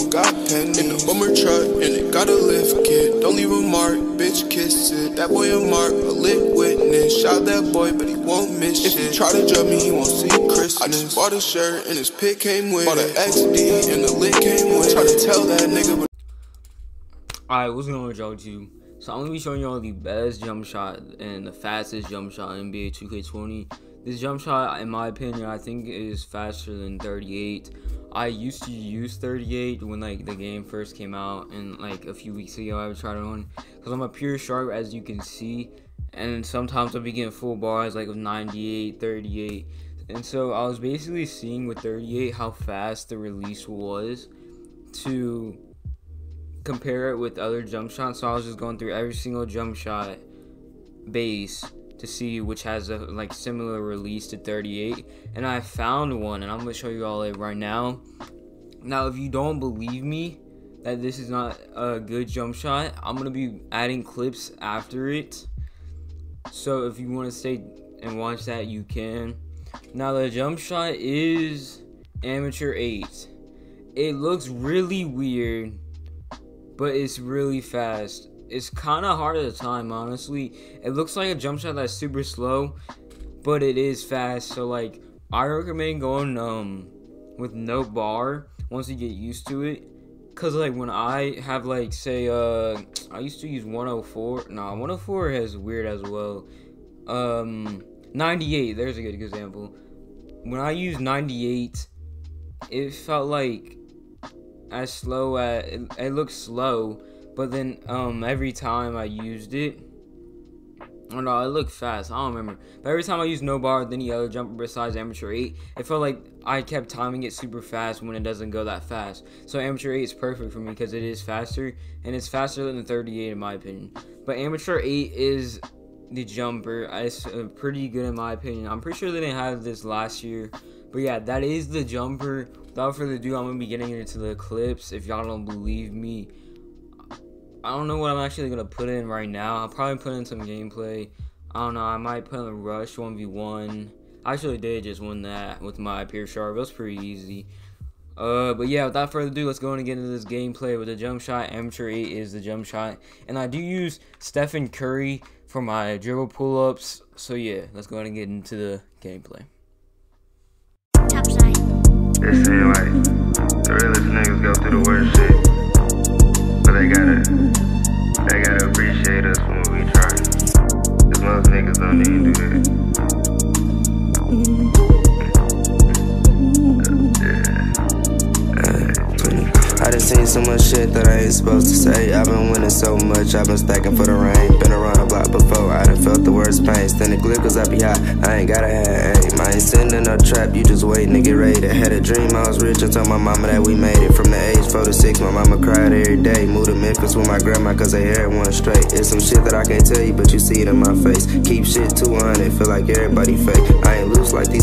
don't got pennies. In the bummer truck, and it got a lift kit. Don't leave a mark, bitch, kiss it. That boy a mark, a lit witness. Shot that boy, but he won't miss if shit. If he try to jump me, he won't see Christmas. I just bought a shirt, and his pick came with Bought an XD, and the lit came with Try to tell that nigga, but. Alright, what's going on with y'all, too? So I'm gonna be showing y'all the best jump shot and the fastest jump shot in NBA 2K20. This jump shot, in my opinion, I think is faster than 38. I used to use 38 when like the game first came out, and like a few weeks ago I would try it on because I'm a pure sharp, as you can see. And sometimes I'll be getting full bars like of 98, 38. And so I was basically seeing with 38 how fast the release was to compare it with other jump shots. So I was just going through every single jump shot base to see which has a like similar release to 38 and I found one and I'm gonna show you all it right now. Now if you don't believe me that this is not a good jump shot I'm gonna be adding clips after it. So if you want to stay and watch that you can. Now the jump shot is amateur 8 it looks really weird but it's really fast. It's kind of hard at the time, honestly. It looks like a jump shot that's super slow, but it is fast. So like, I recommend going um with no bar once you get used to it. Cause like when I have like say uh I used to use 104. Nah, 104 has weird as well. Um 98, there's a good example. When I used 98, it felt like as slow as it, it looks slow, but then um every time I used it, oh no, it looked fast. I don't remember. But every time I used no bar with any other jumper besides amateur eight, it felt like I kept timing it super fast when it doesn't go that fast. So amateur eight is perfect for me because it is faster and it's faster than the 38 in my opinion. But amateur eight is the jumper. It's uh, pretty good in my opinion. I'm pretty sure they didn't have this last year. But yeah, that is the jumper. Without further ado, I'm gonna be getting into the clips. If y'all don't believe me, I don't know what I'm actually gonna put in right now. I'll probably put in some gameplay. I don't know. I might put in a Rush 1v1. I actually did just win that with my Pure Sharp. It was pretty easy. Uh, but yeah, without further ado, let's go and get into this gameplay with the jump shot. Amateur 8 is the jump shot. And I do use Stephen Curry for my dribble pull-ups. So yeah, let's go ahead and get into the gameplay. It seem like the realest niggas go through the worst shit. But they gotta, they gotta appreciate us when we try. Cause most niggas don't even do that. I done seen so much shit that I ain't supposed to say. I've been winning so much, I've been stacking for the rain. Been around the block before, I done felt the worst pain. Standing clear cause I be high, I ain't gotta have aim. I ain't in no trap, you just waiting to get raided. Had a dream I was rich and told my mama that we made it. From the age 4 to 6, my mama cried every day. Moved to Memphis with my grandma cause they hair one straight. It's some shit that I can't tell you, but you see it in my face. Keep shit 200, feel like everybody fake. I ain't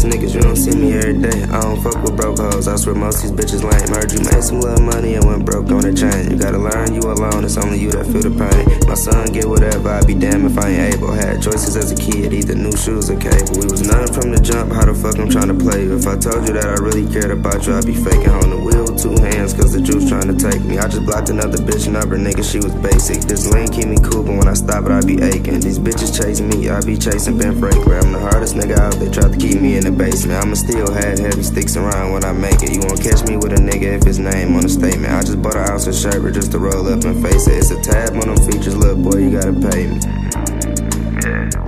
niggas, you don't see me every day. I don't fuck with broke hoes, I swear most these bitches lame. Heard you made some little money and went broke on the chain. You gotta learn you alone, it's only you that feel the pain. My son get whatever, I'd be damned if I ain't able. Had choices as a kid, either new shoes or cable. We was nothing from the jump, how the fuck I'm trying to play you? If I told you that I really cared about you, I'd be faking on the wheel, two hands, cause the juice trying to take me. I just blocked another bitch number, nigga, she was basic. This lane keep me cool, but when I stop it, I be aching. These bitches chase me, I be chasing Ben Franklin. I'm the hardest nigga out, they try to keep me in the basement. I'ma still have heavy sticks around when I make it. You won't catch me with a nigga if his name on the statement. I just bought an ounce of sherbet just to roll up and face it. It's a tab on them features, little boy, you gotta pay me. Yeah.